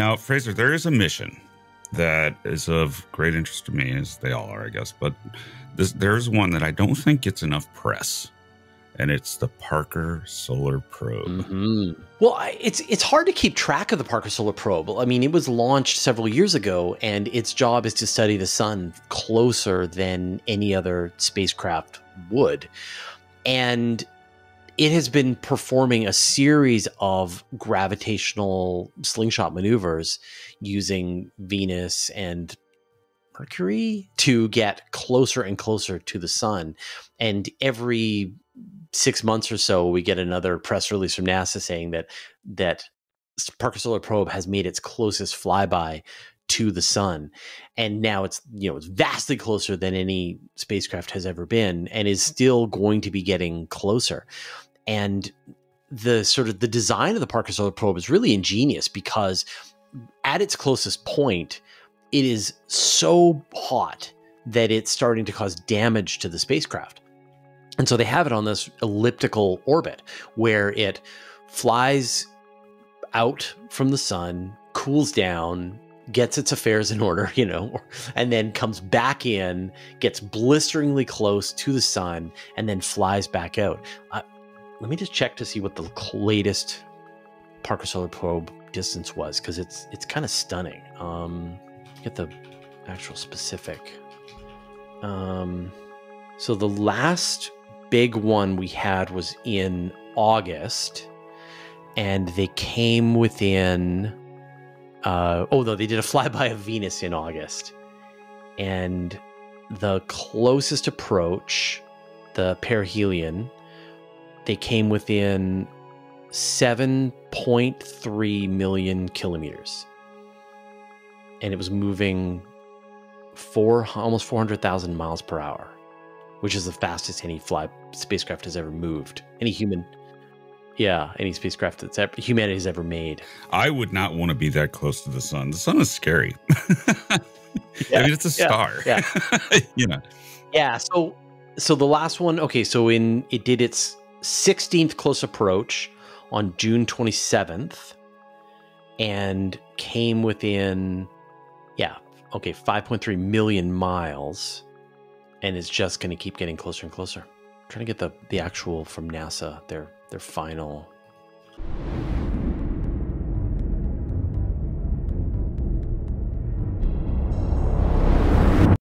Now, Fraser, there is a mission that is of great interest to me, as they all are, I guess. But this, there's one that I don't think gets enough press, and it's the Parker Solar Probe. Mm-hmm. Well, I, it's it's hard to keep track of the Parker Solar Probe. I mean, it was launched several years ago, and its job is to study the sun closer than any other spacecraft would, and it has been performing a series of gravitational slingshot maneuvers using Venus and Mercury to get closer and closer to the sun. And every six months or so, we get another press release from NASA saying that that Parker Solar Probe has made its closest flyby to the sun and now it's you know it's vastly closer than any spacecraft has ever been and is still going to be getting closer and the sort of the design of the Parker Solar Probe is really ingenious because at its closest point, it is so hot that it's starting to cause damage to the spacecraft. And so they have it on this elliptical orbit where it flies out from the sun, cools down, gets its affairs in order, you know, and then comes back in, gets blisteringly close to the sun, and then flies back out. Uh, let me just check to see what the latest Parker Solar Probe distance was because it's it's kind of stunning. Um, get the actual specific. Um, so the last big one we had was in August, and they came within. Uh, oh no, they did a flyby of Venus in August, and the closest approach, the perihelion, they came within 7.3 million kilometers. And it was moving four almost 400,000 miles per hour, which is the fastest any fly spacecraft has ever moved. Any human yeah, any spacecraft that's ever, humanity has ever made. I would not want to be that close to the sun. The sun is scary. yeah, I mean, it's a star. Yeah, yeah. you know. Yeah. So, so the last one. Okay, so in it did its 16th close approach on June 27th and came within, yeah, okay, 5.3 million miles and is just going to keep getting closer and closer. I'm trying to get the, the actual from NASA, their, their final